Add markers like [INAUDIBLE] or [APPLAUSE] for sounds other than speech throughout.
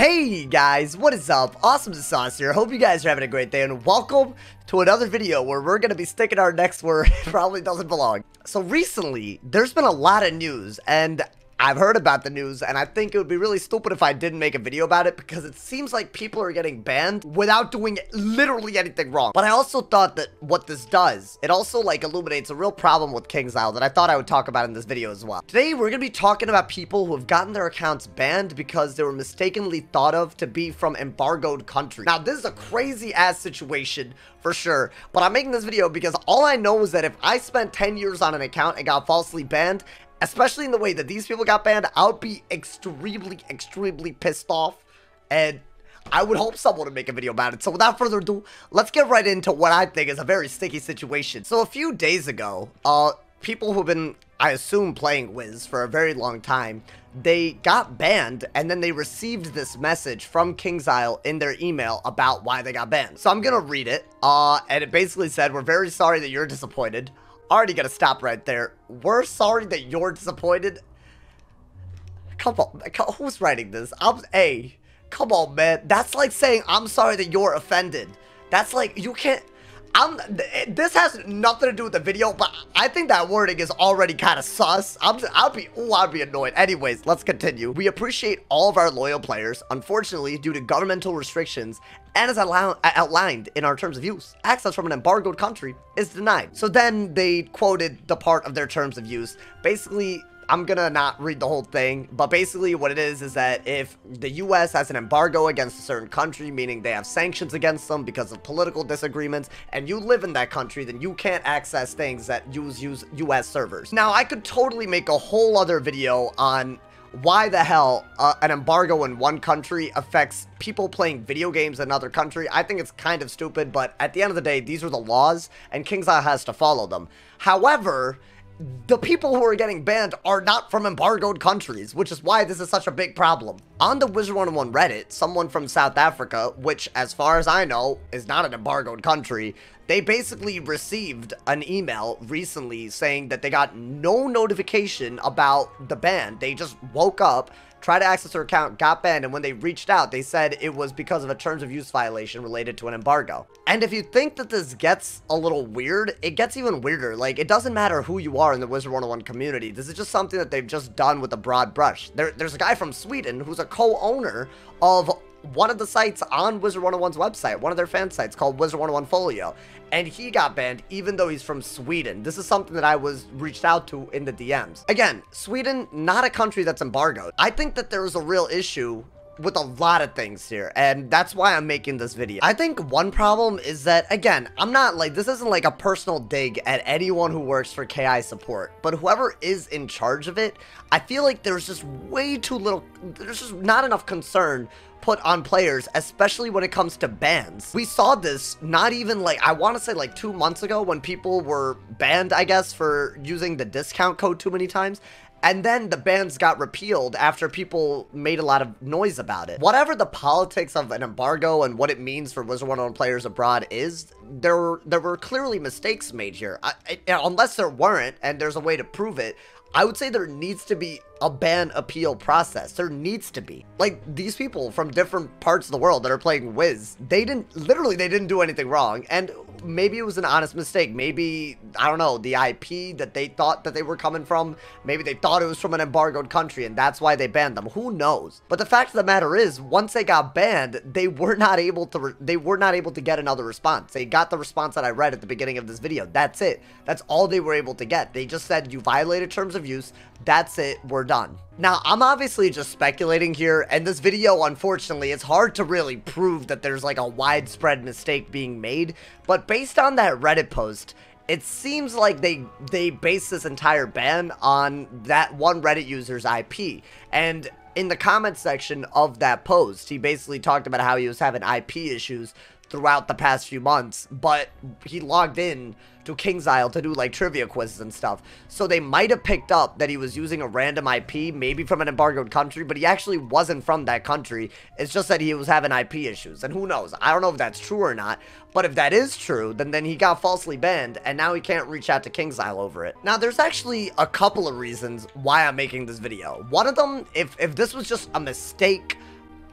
Hey guys, what is up? Awesome Sauce here. Hope you guys are having a great day and welcome to another video where we're going to be sticking our necks [LAUGHS] where it probably doesn't belong. So recently, there's been a lot of news and I've heard about the news, and I think it would be really stupid if I didn't make a video about it because it seems like people are getting banned without doing literally anything wrong. But I also thought that what this does, it also like illuminates a real problem with KingsIsle that I thought I would talk about in this video as well. Today, we're to be talking about people who have gotten their accounts banned because they were mistakenly thought of to be from embargoed countries. Now, this is a crazy ass situation for sure, but I'm making this video because all I know is that if I spent 10 years on an account and got falsely banned, especially in the way that these people got banned, I would be extremely, extremely pissed off. And I would hope someone would make a video about it. So without further ado, let's get right into what I think is a very sticky situation. So a few days ago, uh, people who've been, I assume, playing Wiz for a very long time, they got banned and then they received this message from KingsIsle in their email about why they got banned. So I'm gonna read it, uh, and it basically said, we're very sorry that you're disappointed already gonna stop right there. We're sorry that you're disappointed. Come on, who's writing this? I'm a. Come on, man. That's like saying I'm sorry that you're offended. That's like you can't. I'm. This has nothing to do with the video, but I think that wording is already kind of sus. I'm. Just, I'll be. Oh, I'll be annoyed. Anyways, let's continue. We appreciate all of our loyal players. Unfortunately, due to governmental restrictions and as uh, outlined in our terms of use, access from an embargoed country is denied. So then they quoted the part of their terms of use, basically I'm gonna not read the whole thing, but basically what it is is that if the US has an embargo against a certain country, meaning they have sanctions against them because of political disagreements, and you live in that country, then you can't access things that use, use US servers. Now, I could totally make a whole other video on why the hell uh, an embargo in one country affects people playing video games in another country. I think it's kind of stupid, but at the end of the day, these are the laws, and KingsIsle has to follow them. However, the people who are getting banned are not from embargoed countries, which is why this is such a big problem. On the Wizard101 Reddit, someone from South Africa, which as far as I know is not an embargoed country, they basically received an email recently saying that they got no notification about the ban. They just woke up tried to access her account, got banned, and when they reached out, they said it was because of a terms of use violation related to an embargo. And if you think that this gets a little weird, it gets even weirder. Like, it doesn't matter who you are in the Wizard 101 community. This is just something that they've just done with a broad brush. There, there's a guy from Sweden who's a co-owner of one of the sites on Wizard 101's website, one of their fan sites called Wizard 101 Folio, and he got banned even though he's from Sweden. This is something that I was reached out to in the DMs. Again, Sweden, not a country that's embargoed. I think that there is a real issue with a lot of things here and that's why I'm making this video. I think one problem is that again I'm not like this isn't like a personal dig at anyone who works for KI support but whoever is in charge of it I feel like there's just way too little there's just not enough concern put on players, especially when it comes to bans. We saw this not even like, I want to say like two months ago when people were banned, I guess, for using the discount code too many times. And then the bans got repealed after people made a lot of noise about it. Whatever the politics of an embargo and what it means for Wizard 101 players abroad is, there were, there were clearly mistakes made here. I, I, unless there weren't, and there's a way to prove it, I would say there needs to be a ban appeal process. There needs to be. Like, these people from different parts of the world that are playing Wiz, they didn't, literally, they didn't do anything wrong. And maybe it was an honest mistake. Maybe, I don't know, the IP that they thought that they were coming from, maybe they thought it was from an embargoed country and that's why they banned them. Who knows? But the fact of the matter is, once they got banned, they were not able to, they were not able to get another response. They got the response that I read at the beginning of this video. That's it. That's all they were able to get. They just said, you violated terms of use. That's it. We're done. Now, I'm obviously just speculating here, and this video, unfortunately, it's hard to really prove that there's like a widespread mistake being made, but based on that Reddit post, it seems like they they base this entire ban on that one Reddit user's IP. And in the comment section of that post, he basically talked about how he was having IP issues throughout the past few months, but he logged in to KingsIsle to do like trivia quizzes and stuff. So they might have picked up that he was using a random IP, maybe from an embargoed country, but he actually wasn't from that country. It's just that he was having IP issues. And who knows? I don't know if that's true or not. But if that is true, then, then he got falsely banned, and now he can't reach out to KingsIsle over it. Now, there's actually a couple of reasons why I'm making this video. One of them, if, if this was just a mistake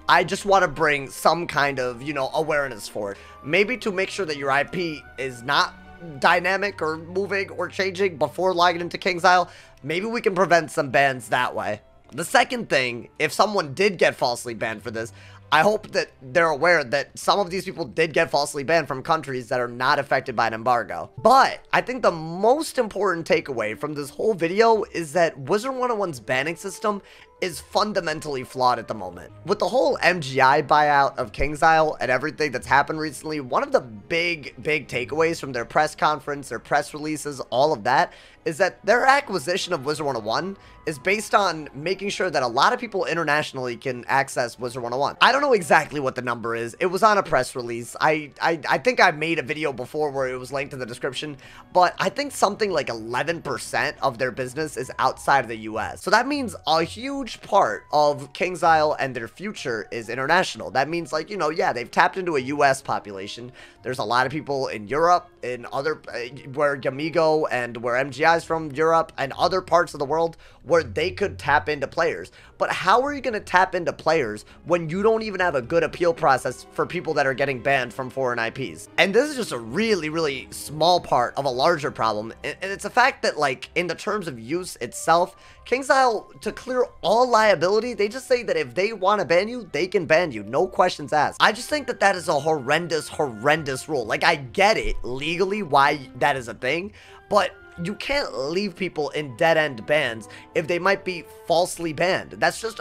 I just want to bring some kind of, you know, awareness for it. Maybe to make sure that your IP is not dynamic or moving or changing before logging into KingsIsle. Maybe we can prevent some bans that way. The second thing, if someone did get falsely banned for this, I hope that they're aware that some of these people did get falsely banned from countries that are not affected by an embargo. But I think the most important takeaway from this whole video is that Wizard 101's banning system is fundamentally flawed at the moment. With the whole MGI buyout of KingsIsle and everything that's happened recently, one of the big, big takeaways from their press conference, their press releases, all of that, is that their acquisition of Wizard 101 is based on making sure that a lot of people internationally can access Wizard 101. I don't know exactly what the number is. It was on a press release. I, I, I think I made a video before where it was linked in the description, but I think something like 11% of their business is outside of the US. So that means a huge part of KingsIsle and their future is international. That means like, you know, yeah, they've tapped into a US population. There's a lot of people in Europe, in other, uh, where Gamigo and where MGI guys from Europe and other parts of the world where they could tap into players. But how are you going to tap into players when you don't even have a good appeal process for people that are getting banned from foreign IPs? And this is just a really, really small part of a larger problem. And it's a fact that, like, in the terms of use itself, KingsIsle, to clear all liability, they just say that if they want to ban you, they can ban you. No questions asked. I just think that that is a horrendous, horrendous rule. Like, I get it legally why that is a thing, but you can't leave people in dead-end bans if they might be falsely banned. That's just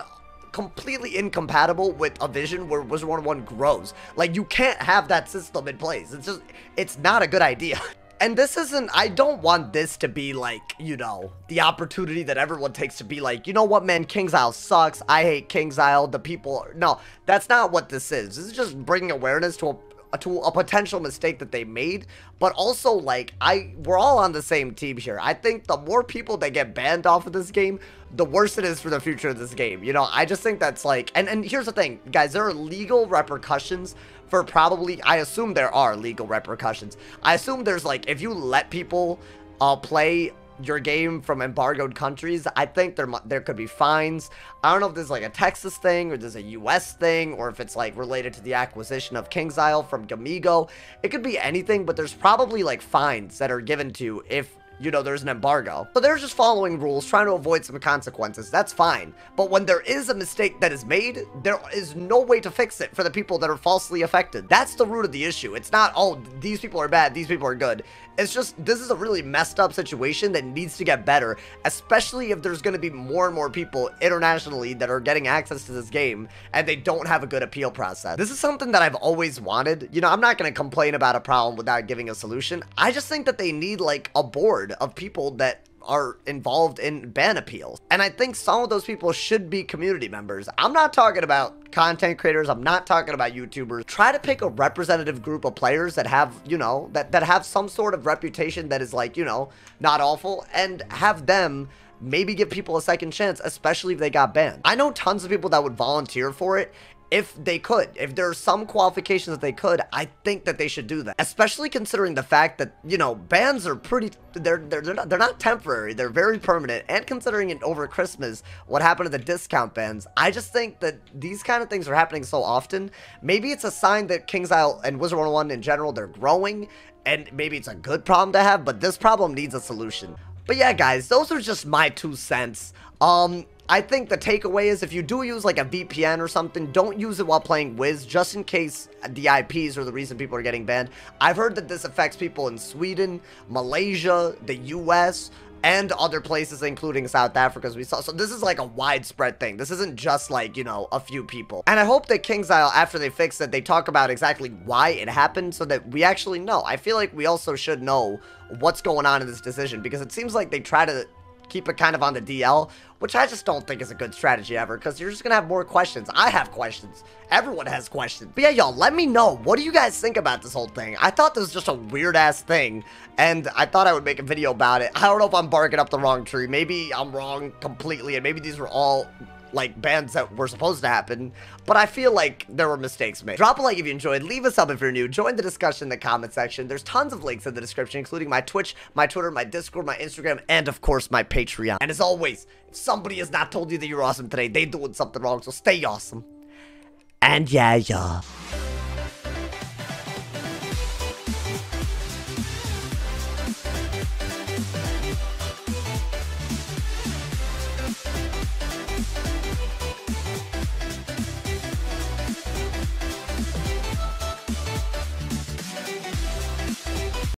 completely incompatible with a vision where Wizard 101 grows. Like, you can't have that system in place. It's just, it's not a good idea. [LAUGHS] And this isn't, I don't want this to be like, you know, the opportunity that everyone takes to be like, you know what, man, KingsIsle sucks. I hate KingsIsle. The people, no, that's not what this is. This is just bringing awareness to a to a potential mistake that they made, but also like I we're all on the same team here. I think the more people that get banned off of this game, the worse it is for the future of this game. You know, I just think that's like and and here's the thing, guys, there are legal repercussions for probably I assume there are legal repercussions. I assume there's like if you let people uh play your game from embargoed countries, I think there there could be fines. I don't know if this is like a Texas thing or there's a US thing or if it's like related to the acquisition of KingsIsle from Gamigo. It could be anything, but there's probably like fines that are given to if you know, there's an embargo. So they're just following rules, trying to avoid some consequences. That's fine. But when there is a mistake that is made, there is no way to fix it for the people that are falsely affected. That's the root of the issue. It's not, oh, these people are bad, these people are good. It's just, this is a really messed up situation that needs to get better, especially if there's going to be more and more people internationally that are getting access to this game and they don't have a good appeal process. This is something that I've always wanted. You know, I'm not going to complain about a problem without giving a solution. I just think that they need like a board of people that are involved in ban appeals. And I think some of those people should be community members. I'm not talking about content creators. I'm not talking about YouTubers. Try to pick a representative group of players that have, you know, that, that have some sort of reputation that is like, you know, not awful and have them maybe give people a second chance, especially if they got banned. I know tons of people that would volunteer for it, if they could. If there are some qualifications that they could, I think that they should do that. Especially considering the fact that, you know, bans are pretty, they're, they're, they're, not, they're not temporary, they're very permanent. And considering it over Christmas, what happened to the discount bans, I just think that these kind of things are happening so often. Maybe it's a sign that KingsIsle and Wizard 101 in general, they're growing. And maybe it's a good problem to have, but this problem needs a solution. But yeah, guys, those are just my two cents. Um, I think the takeaway is if you do use like a VPN or something, don't use it while playing Wiz, just in case the IPs are the reason people are getting banned. I've heard that this affects people in Sweden, Malaysia, the US, and other places, including South Africa, as we saw. So this is like a widespread thing. This isn't just like, you know, a few people. And I hope that KingsIsle, after they fix it, they talk about exactly why it happened so that we actually know. I feel like we also should know what's going on in this decision because it seems like they try to keep it kind of on the DL, which I just don't think is a good strategy ever, because you're just going to have more questions. I have questions. Everyone has questions. But yeah, y'all, let me know. What do you guys think about this whole thing? I thought this was just a weird-ass thing, and I thought I would make a video about it. I don't know if I'm barking up the wrong tree. Maybe I'm wrong completely, and maybe these were all like bans that were supposed to happen, but I feel like there were mistakes made. Drop a like if you enjoyed, leave a sub if you're new, join the discussion in the comment section. There's tons of links in the description, including my Twitch, my Twitter, my Discord, my Instagram, and of course my Patreon. And as always, if somebody has not told you that you're awesome today, they doing something wrong, so stay awesome. And yeah, yeah.